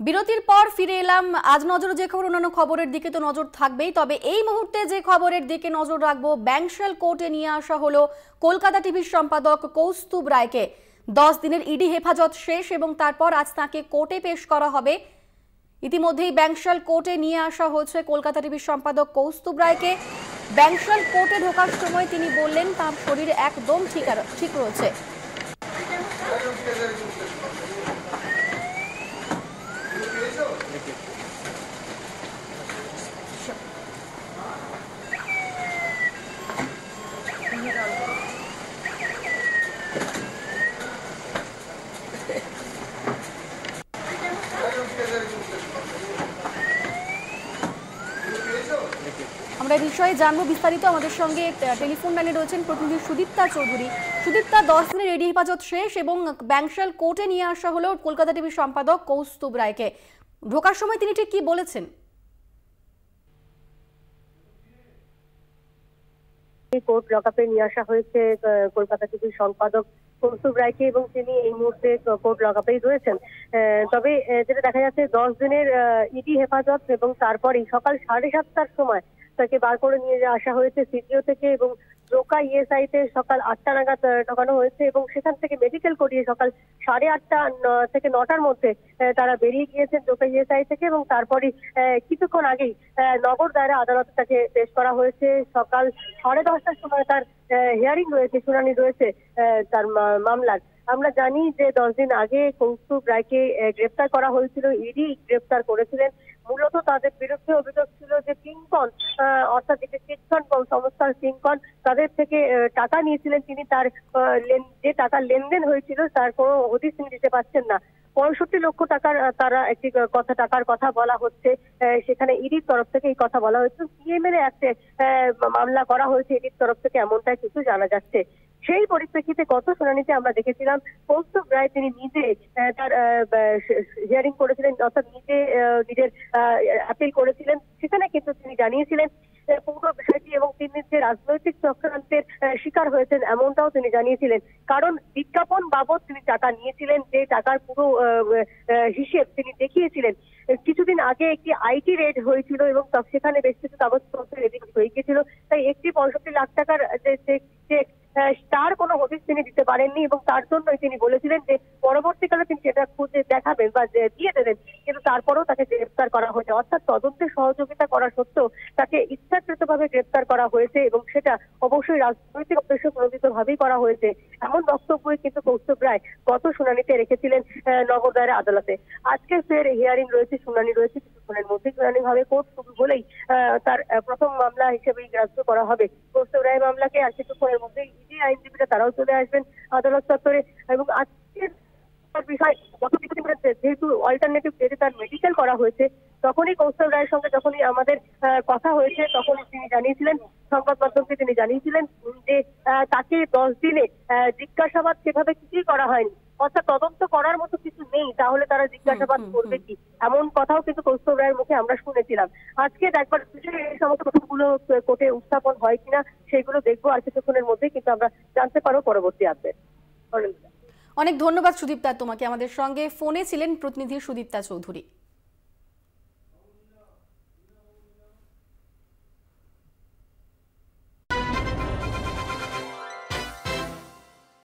বিরতির পর ফিরে এলাম। আজ নজর যে খবর, অন্যান্য খবরের দিকে তো নজর থাকবেই। তবে এই মুহূর্তে যে খবরের দিকে নজর রাখব ব্যাংশাল কোর্টে নিয়ে আসা হলো কলকাতা টিভির সম্পাদক কৌস্তুব রায়কে। দশ দিনের ইডি হেফাজত শেষ এবং তারপর আজ তাকে কোর্টে পেশ করা হবে। ইতিমধ্যেই ব্যাংশাল কোর্টে নিয়ে আসা হয়েছে কলকাতা টিভির সম্পাদক কৌস্তুব রায়কে। ব্যাংশাল কোর্টে ঢোকার সময় তিনি বললেন, তার শরীর একদম ঠিক ঠিক রয়েছে। আমরা বিষয়ে জানব বিস্তারিত। আমাদের সঙ্গে টেলিফোন লাইনে রয়েছেন প্রতিনিধি সুদীপ্তা চৌধুরী। সুদীপ্তা, দশ দিনের রেডি হেফাজত শেষ এবং ব্যাংশাল কোর্টে নিয়ে আসা হলো কলকাতা টিভির সম্পাদক কৌস্তুব রায়কে। ঢোকার সময় তিনি ঠিক কি বলেছেন? কোর্ট লকআপে নিয়ে আসা হয়েছে কলকাতা টিভির সম্পাদক কৌস্তুভ রায়কে এবং তিনি এই মুহূর্তে কোর্ট লকআপেই রয়েছেন। তবে যেটা দেখা যাচ্ছে, দশ দিনের ইডি হেফাজত এবং তারপরেই সকাল সাড়ে সাতটার সময় তাকে বার করে নিয়ে আসা হয়েছে সিডিও থেকে এবং জোকা ইএসআই তে সকাল আটটা নাগাদ ঢোকানো হয়েছে এবং সেখান থেকে মেডিকেল করিয়ে সকাল সাড়ে আটটা থেকে নটার মধ্যে তারা বেরিয়ে গিয়েছেন জোকা ইএসআই থেকে এবং তারপরে কিছুক্ষণ আগেই নগর দায়রা আদালতে তাকে পেশ করা হয়েছে। সকাল সাড়ে দশটার সময় তার হিয়ারিং রয়েছে, শুনানি রয়েছে তার মামলার। আমরা জানি যে দশ দিন আগে কৌস্তুভ রায়কে গ্রেপ্তার করা হয়েছিল, ইডি গ্রেপ্তার করেছিলেন। মূলত তাদের বিরুদ্ধে অভিযোগ ছিল যে কিংকন অর্থাৎ যে চিটফান্ড সংস্থার কিংকন, তাদের থেকে টাকা নিয়েছিলেন তিনি, তার যে টাকা লেনদেন হয়েছিল তার কোনো হদিস তিনি দিতে পারছেন না। পঁয়ষট্টি লক্ষ টাকার তারা একটি কথা, টাকার কথা বলা হচ্ছে সেখানে ইডির তরফ থেকে এই কথা বলা হচ্ছে সিএমএল একটা মামলা করা হয়েছে, ইডির তরফ থেকে এমনটাই কিছু জানা যাচ্ছে। সেই পরিপ্রেক্ষিতে গত শুনানিতে আমরা দেখেছিলাম কৌস্তব রায় তিনি নিজে তার হিয়ারিং করেছিলেন, অর্থাৎ নিজে নিজের আপিল করেছিলেন, সেখানে কিন্তু তিনি জানিয়েছিলেন পুরো বিষয়টি এবং তিনি যে রাজনৈতিক চক্রান্তের শিকার হয়েছেন এমনটাও তিনি জানিয়েছিলেন। কারণ বিজ্ঞাপন বাবদ তিনি টাকা নিয়েছিলেন, যে টাকার পুরো হিসেব তিনি দেখিয়েছিলেন। কিছুদিন আগে একটি আইটি রেড হয়েছিল এবং সেখানে বেশ কিছু কাগজপত্র রেডি হয়ে গিয়েছিল। তাই একটি পঁয়ষট্টি লাখ টাকার যে চেক- চেক আহ, তার কোনো হদিস তিনি দিতে পারেননি এবং তার জন্যই তিনি বলেছিলেন যে পরবর্তীকালে তিনি সেটা খুঁজে দেখাবেন বা দিয়ে দেবেন। কিন্তু তারপরেও তাকে গ্রেপ্তার করা হয়েছে। অর্থাৎ তদন্তে সহযোগিতা করা সত্ত্বেও তাকে ইচ্ছাকৃতভাবে গ্রেপ্তার করা হয়েছে এবং সেটা অবশ্যই রাজনৈতিক উদ্দেশ্য প্রণোদিত ভাবেই করা হয়েছে। এমন বক্তব্যই কিন্তু কৌস্তব রায় গত শুনানিতে রেখেছিলেন আহ, নগর আদালতে। আজকে ফের হিয়ারিং রয়েছে শুনানি রয়েছে কিছুক্ষণের মধ্যে শুনানি হবে কোর্ট শুরু হলেই তার প্রথম মামলা হিসেবেই গ্রাহ্য করা হবে। কৌস্তব রায় মামলাকে আর কিছুক্ষণের মধ্যেই তারাও চলে আসবেন আদালত চত্বরে। এবং আজকের যেহেতু অল্টারনেটিভ ডেটে তার মেডিকেল করা হয়েছে, তখনই কৌশল রায়ের সঙ্গে যখনই আমাদের কথা হয়েছে, তখন তিনি জানিয়েছিলেন, সংবাদ মাধ্যমকে তিনি জানিয়েছিলেন যে তাকে দশ দিনে জিজ্ঞাসাবাদ সেভাবে কিছুই করা হয়নি। অর্থাৎ তদন্ত করার মতো কিছু নেই তাহলে তারা জিজ্ঞাসাবাদ করবে কি? এমন কথাও কিন্তু কৌস্তব রায়ের মুখে আমরা শুনেছিলাম। আজকে একবার এই সমস্ত কথাগুলো কোর্টে উত্থাপন হয় কিনা সেগুলো দেখব আর কিছুক্ষণের মধ্যে কিন্তু আমরা জানতে পারব পরবর্তী আসবে অনেক ধন্যবাদ সুদীপ্তা তোমাকে। আমাদের সঙ্গে ফোনে ছিলেন প্রতিনিধি সুদীপ্তা চৌধুরী।